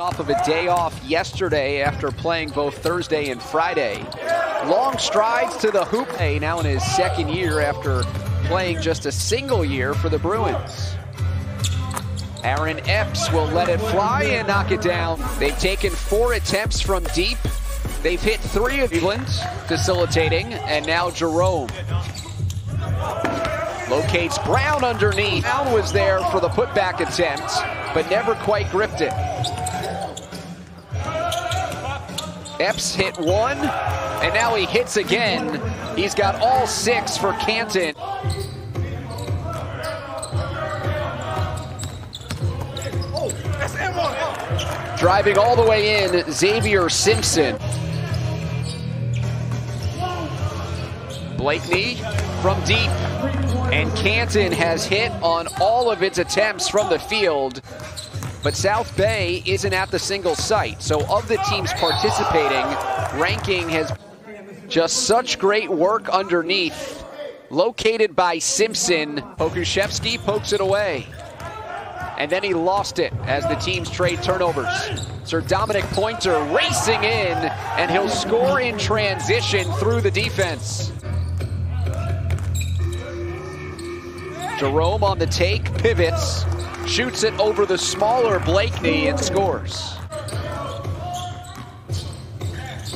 Off of a day off yesterday after playing both Thursday and Friday. Long strides to the hoop. Now in his second year after playing just a single year for the Bruins. Aaron Epps will let it fly and knock it down. They've taken four attempts from deep. They've hit three of Cleveland, facilitating, and now Jerome. Locates Brown underneath. Brown was there for the putback attempt, but never quite gripped it. Epps hit one, and now he hits again. He's got all six for Canton. Driving all the way in, Xavier Simpson. Blakeney from deep. And Canton has hit on all of its attempts from the field. But South Bay isn't at the single site. So of the teams participating, ranking has just such great work underneath. Located by Simpson. Pokusevski pokes it away. And then he lost it as the teams trade turnovers. Sir'Dominic Pointer racing in, and he'll score in transition through the defense. Jerome on the take, pivots, shoots it over the smaller Blakeney and scores.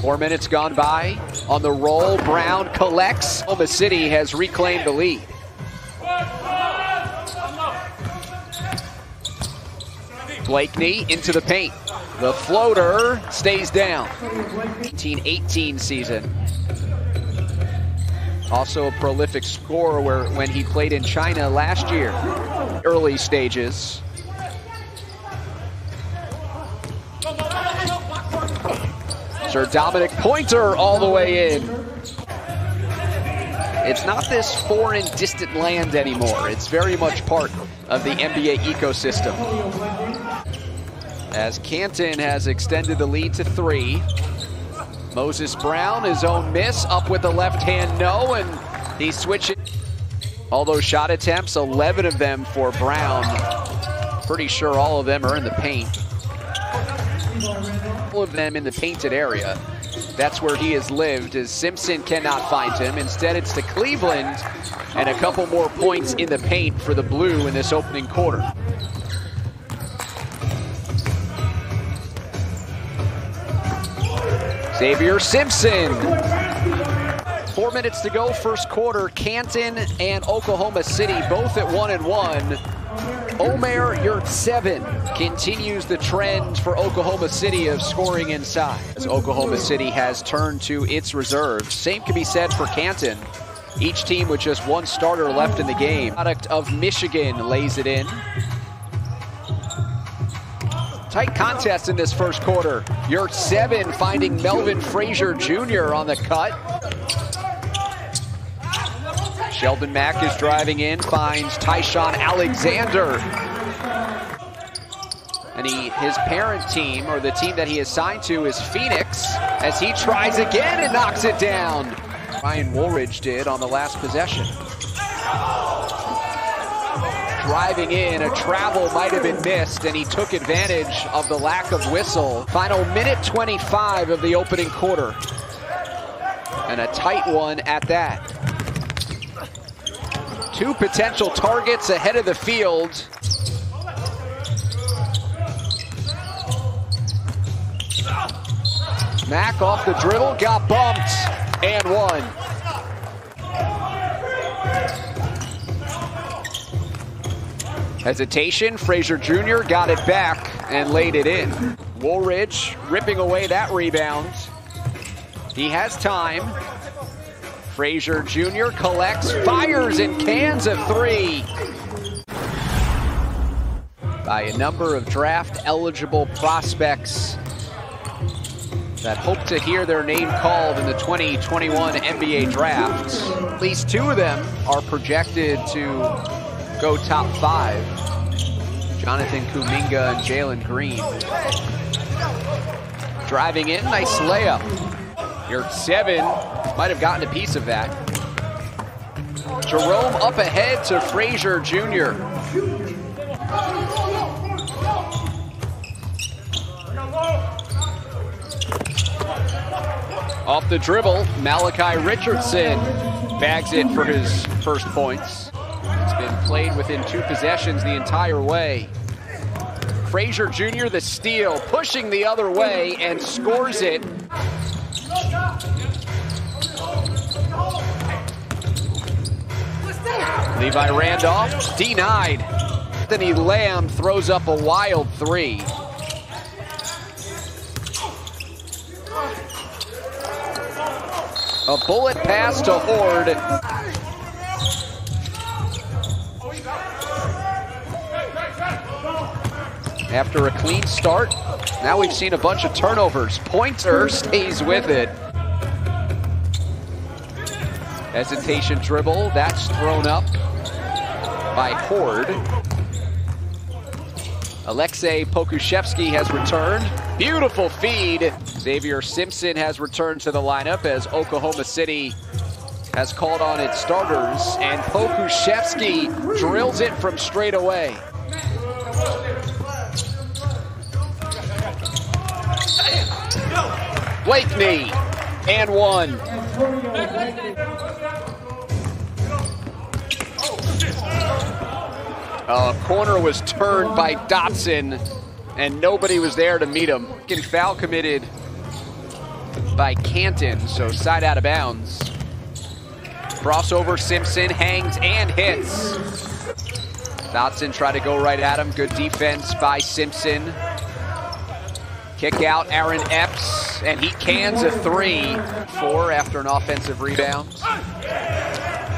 Four minutes gone by. On the roll, Brown collects. Oklahoma City has reclaimed the lead. Blakeney into the paint. The floater stays down. 1918 season. Also a prolific scorer where, when he played in China last year. Early stages. Sir'Dominic Pointer all the way in. It's not this foreign distant land anymore. It's very much part of the NBA ecosystem. As Canton has extended the lead to three. Moses Brown, his own miss, up with the left hand no, and he switches. All those shot attempts, 11 of them for Brown. Pretty sure all of them are in the paint. All of them in the painted area. That's where he has lived, as Simpson cannot find him. Instead, it's to Cleveland, and a couple more points in the paint for the Blue in this opening quarter. Xavier Simpson. Four minutes to go, first quarter. Canton and Oklahoma City both at one and one. Omer Yurtseven continues the trend for Oklahoma City of scoring inside. As Oklahoma City has turned to its reserves. Same can be said for Canton. Each team with just one starter left in the game. Product of Michigan lays it in. Tight contest in this first quarter. Yurtseven finding Melvin Frazier Jr. on the cut. Sheldon Mack is driving in, finds Ty-Shon Alexander. And he, his parent team, or the team that he is signed to, is Phoenix, as he tries again and knocks it down. Ryan Woolridge did on the last possession. Driving in, a travel might have been missed, and he took advantage of the lack of whistle. Final minute 25 of the opening quarter. And a tight one at that. Two potential targets ahead of the field. Mack off the dribble, got bumped, and one. Hesitation, Frazier Jr. got it back and laid it in. Woolridge ripping away that rebound. He has time. Frazier Jr. collects, fires, and cans a three. By a number of draft eligible prospects that hope to hear their name called in the 2021 NBA draft. At least two of them are projected to go top five. Jonathan Kuminga and Jalen Green. Driving in, nice layup. Yurtseven might have gotten a piece of that. Jerome up ahead to Frazier Jr. Off the dribble, Malachi Richardson bags it for his first points. It's been played within two possessions the entire way. Frazier Jr., the steal, pushing the other way and scores it. Levi Randolph denied. Anthony Lamb throws up a wild three. A bullet pass to Hoard. After a clean start, now we've seen a bunch of turnovers. Pointer stays with it. Hesitation dribble, that's thrown up by Hoard. Aleksej Pokusevski has returned. Beautiful feed. Xavier Simpson has returned to the lineup as Oklahoma City has called on its starters, and Pokusevski drills it from straight away. Blakeney, and one. Uh, corner was turned by Dotson, and nobody was there to meet him. Getting foul committed by Canton, so side out of bounds. Crossover, Simpson hangs and hits. Dotson tried to go right at him. Good defense by Simpson. Kick out Aaron Epps, and he cans a three. Four after an offensive rebound.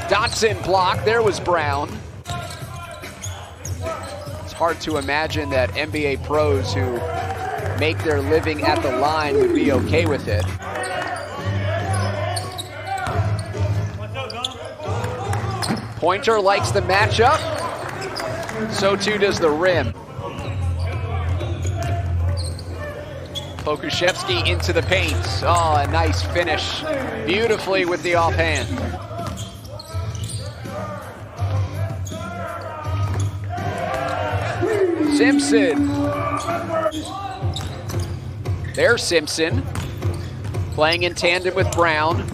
Dotson block. There was Brown It's hard to imagine that NBA pros who make their living at the line would be okay with it. Pointer likes the matchup. So too does the rim. Pokusevski into the paint. Oh, a nice finish. Beautifully with the offhand. Simpson. There's Simpson. Playing in tandem with Brown.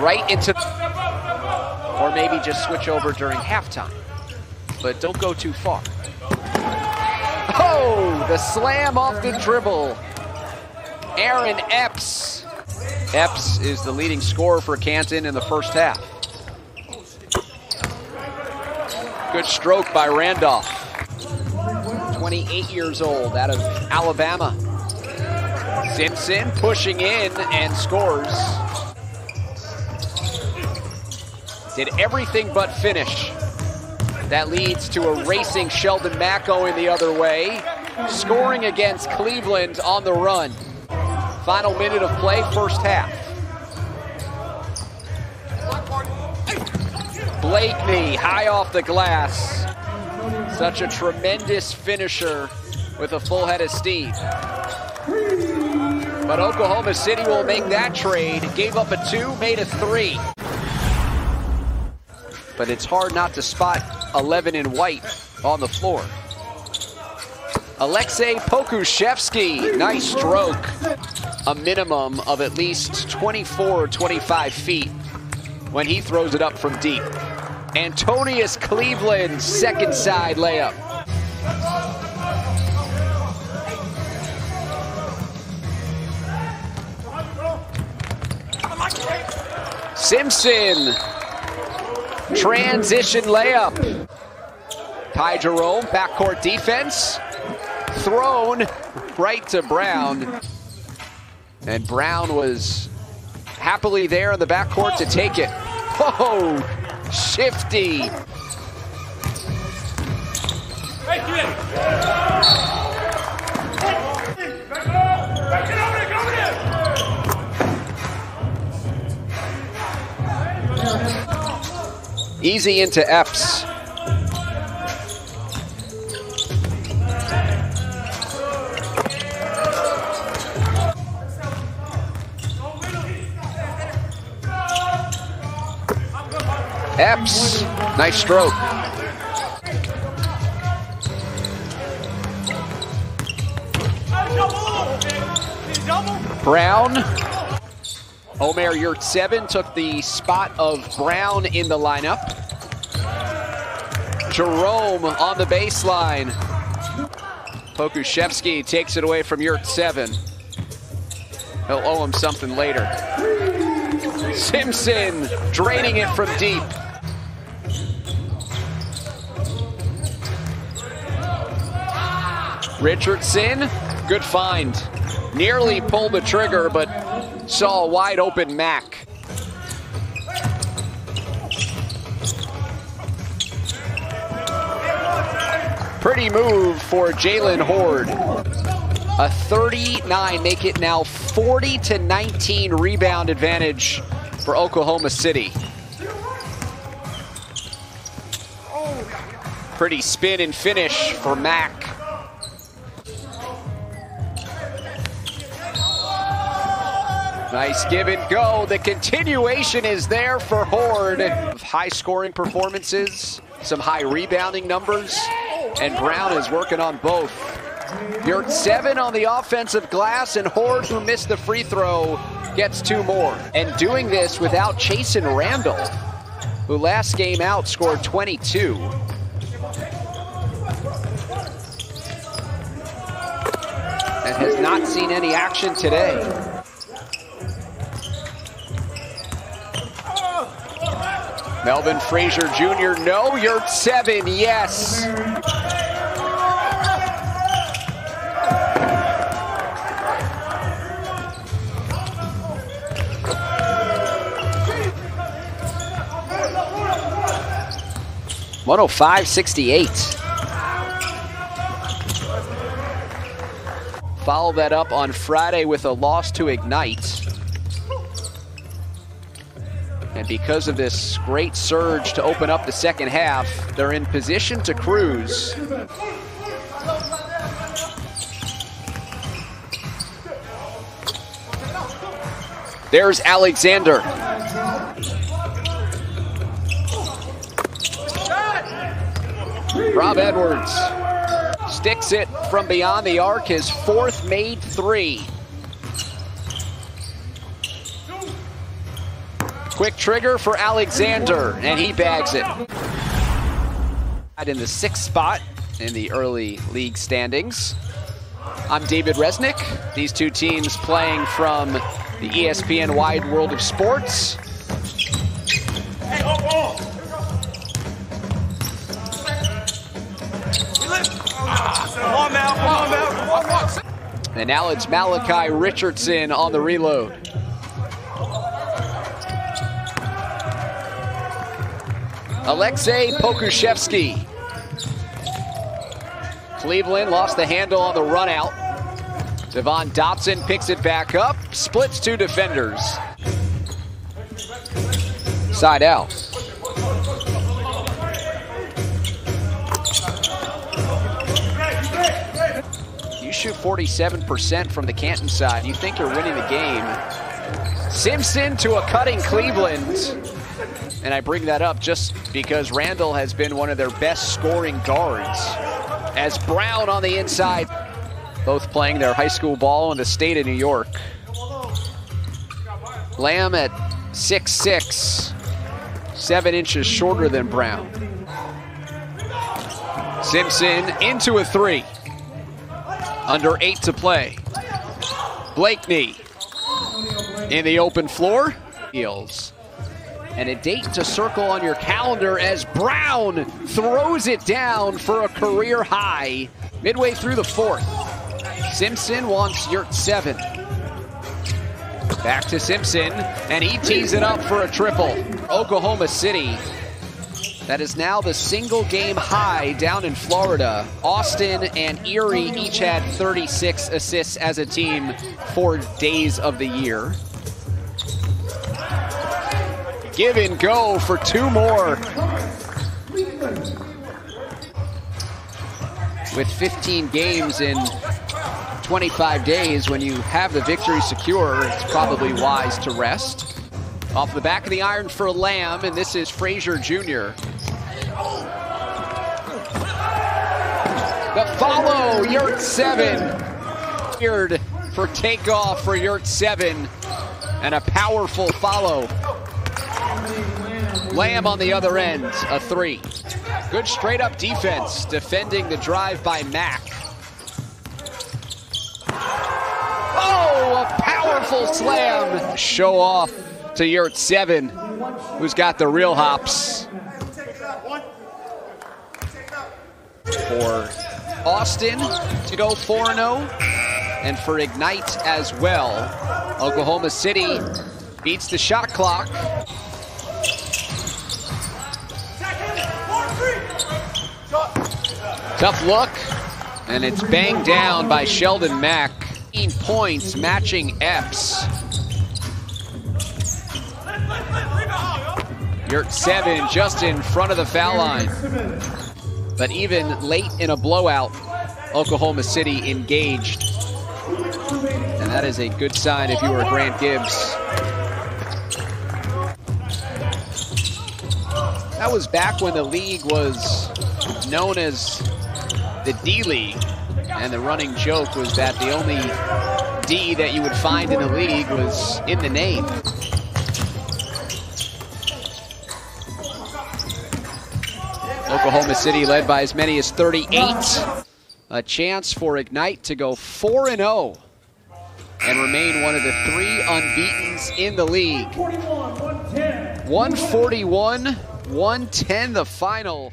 Right into... Or maybe just switch over during halftime. But don't go too far. Oh, the slam off the dribble. Aaron Epps. Epps is the leading scorer for Canton in the first half. Good stroke by Randolph. 28 years old out of Alabama. Simpson pushing in and scores. Did everything but finish. That leads to a racing Sheldon Mack going the other way. Scoring against Cleveland on the run. Final minute of play, first half. Blakeney high off the glass. Such a tremendous finisher with a full head of steam. But Oklahoma City will make that trade. Gave up a two, made a three. But it's hard not to spot 11 in white on the floor. Aleksej Pokusevski, nice stroke. A minimum of at least 24 or 25 feet when he throws it up from deep. Antonius Cleveland, second side layup. Simpson, transition layup. Ty Jerome, backcourt defense. Thrown right to Brown. And Brown was happily there in the backcourt to take it. Whoa, Shifty. Easy into Epps. Epps, nice stroke. Brown. Omer Yurtseven took the spot of Brown in the lineup. Jerome on the baseline. Pokusevski takes it away from Yurtseven. He'll owe him something later. Simpson draining it from deep. Richardson, good find. Nearly pulled the trigger, but saw a wide open Mack. Pretty move for Jalen Hoard. A 39, make it now 40 to 19 rebound advantage for Oklahoma City. Pretty spin and finish for Mack. Nice give and go. The continuation is there for Hoard. High scoring performances, some high rebounding numbers, and Brown is working on both. Yurtseven on the offensive glass, and Hoard, who missed the free throw, gets two more. And doing this without Chasson Randall, who last game out scored 22. And has not seen any action today. Melvin Frazier Jr., no, Yurtseven. yes. One hundred five sixty-eight. Follow that up on Friday with a loss to Ignite. And because of this great surge to open up the second half, they're in position to cruise. There's Alexander. Rob Edwards sticks it from beyond the arc, his fourth made three. Quick trigger for Alexander, and he bags it. In the sixth spot in the early league standings. I'm David Resnick. These two teams playing from the ESPN Wide World of Sports. And now it's Malachi Richardson on the reload. Aleksej Pokusevski. Cleveland lost the handle on the run out. Devon Dotson picks it back up, splits two defenders. Side out. You shoot 47% from the Canton side. You think you're winning the game. Simpson to a cutting Cleveland. And I bring that up just because Randall has been one of their best scoring guards. As Brown on the inside, both playing their high school ball in the state of New York. Lamb at 6'6", seven inches shorter than Brown. Simpson into a three. Under eight to play. Blakeney in the open floor. Heels and a date to circle on your calendar as Brown throws it down for a career high midway through the fourth. Simpson wants Yurtseven. Back to Simpson, and he tees it up for a triple. Oklahoma City. That is now the single game high down in Florida. Austin and Erie each had 36 assists as a team for days of the year give and go for two more. With 15 games in 25 days, when you have the victory secure, it's probably wise to rest. Off the back of the iron for Lamb, and this is Frazier Jr. The follow, Yurtseven. cleared for takeoff for Yurtseven and a powerful follow. Lamb on the other end, a three. Good straight up defense defending the drive by Mack. Oh, a powerful slam. Show off to Yurtseven, who's got the real hops. For Austin to go 4 0, and for Ignite as well. Oklahoma City beats the shot clock. Tough look, and it's banged down by Sheldon Mack. 18 points matching Epps. Yurtseven just in front of the foul line. But even late in a blowout, Oklahoma City engaged. And that is a good sign if you were Grant Gibbs. That was back when the league was known as the D League. And the running joke was that the only D that you would find in the league was in the name. Oklahoma City led by as many as 38. A chance for Ignite to go 4 0 and remain one of the three unbeatens in the league. 141 110 the final.